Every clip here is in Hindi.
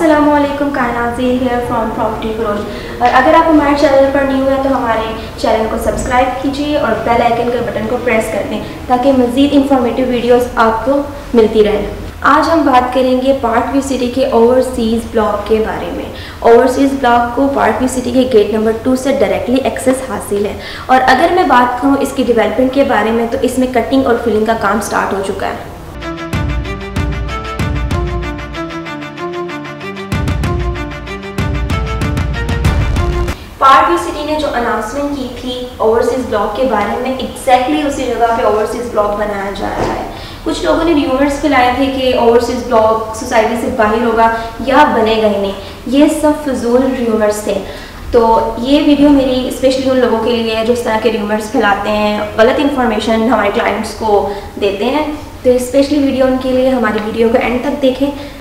Aslam कायनाजीर here from property Feroz और अगर आप हमारे चैनल पर न्यू हैं तो हमारे चैनल को सब्सक्राइब कीजिए और बेल आइकन के बटन को प्रेस कर दें, ताकि मज़ीद इंफॉर्मेटिव वीडियोस आपको मिलती रहें। आज हम बात करेंगे पार्ट व्यू सिटी के ओवरसीज़ ब्लॉक के बारे में। ओवरसीज़ ब्लॉक को पार्ट व्यू सिटी के गेट नंबर टू से डायरेक्टली एक्सेस हासिल है। और अगर मैं बात करूँ इसकी डेवलपमेंट के बारे में तो इसमें कटिंग और फिलिंग का काम स्टार्ट हो चुका है। पार्क व्यू सिटी ने जो अनाउंसमेंट की थी ओवरसीज़ ब्लॉक के बारे में एग्जैक्टली उसी जगह पे ओवरसीज़ ब्लॉक बनाया जा रहा है। कुछ लोगों ने र्यूमर्स फैलाए थे कि ओवरसीज़ ब्लॉक सोसाइटी से बाहर होगा या बनेगा ही नहीं। ये सब फजूल र्यूमर्स थे। तो ये वीडियो मेरी स्पेशली उन लोगों के लिए है जो इस तरह के र्यूमर्स फैलाते हैं, गलत इन्फॉर्मेशन हमारे क्लाइंट्स को देते हैं। तो स्पेशली वीडियो उनके लिए, हमारी वीडियो को एंड तक देखें।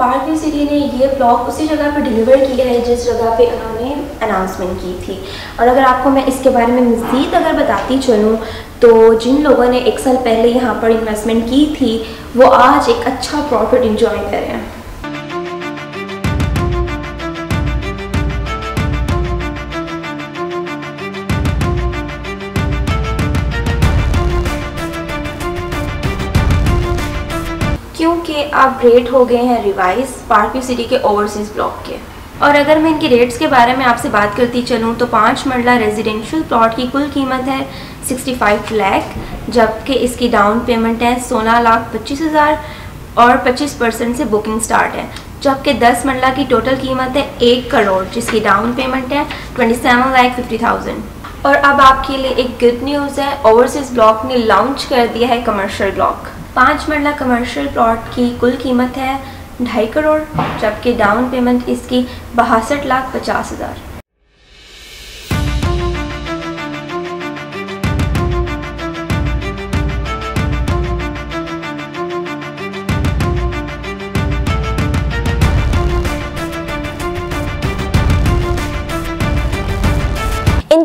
पार्क सिटी ने ये ब्लॉग उसी जगह पर डिलीवर किया है, जिस जगह पे उन्होंने अनाउंसमेंट की थी। और अगर आपको मैं इसके बारे में मज़ीद अगर बताती चलूँ तो जिन लोगों ने एक साल पहले यहाँ पर इन्वेस्टमेंट की थी, वो आज एक अच्छा प्रॉफिट इंजॉय कर हैं रेट हो गए हैं रिवाइज पार्क सिटी के ओवरसीज़ ब्लॉक के। और अगर मैं इनके रेट्स के बारे में आपसे बात करती चलूँ तो पाँच मरला रेजिडेंशियल प्लॉट की कुल कीमत है 65 लाख जबकि इसकी डाउन पेमेंट है 16 लाख पच्चीस हज़ार और 25 परसेंट से बुकिंग स्टार्ट है। जबकि 10 मरला की टोटल कीमत है एक करोड़, जिसकी डाउन पेमेंट है 27 लाख फिफ्टी थाउज़ेंड और अब आपके लिए एक गुड न्यूज़ है. ओवरसीज़ ब्लॉक ने लॉन्च कर दिया है कमर्शियल ब्लॉक पाँच मरला कमर्शियल प्लॉट की कुल कीमत है ढाई करोड़, जबकि डाउन पेमेंट इसकी बासठ लाख पचास हज़ार।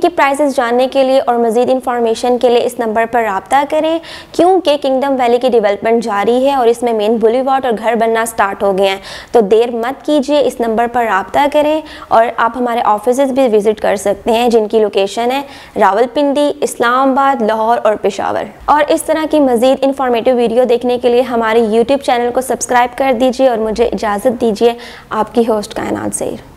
इनकी प्राइसेस जानने के लिए और मज़ीद इन्फॉर्मेशन के लिए इस नंबर पर रबता करें, क्योंकि किंगडम वैली की डेवलपमेंट जारी है और इसमें मेन बुलीवार्ड और घर बनना स्टार्ट हो गए हैं। तो देर मत कीजिए, इस नंबर पर रबता करें और आप हमारे ऑफ़िस भी विज़िट कर सकते हैं, जिनकी लोकेशन है रावलपिंडी, इस्लामाबाद, लाहौर और पेशावर। और इस तरह की मज़ीद इन्फॉर्मेटिव वीडियो देखने के लिए हमारे यूट्यूब चैनल को सब्सक्राइब कर दीजिए और मुझे इजाज़त दीजिए, आपकी होस्ट कायनात सैर।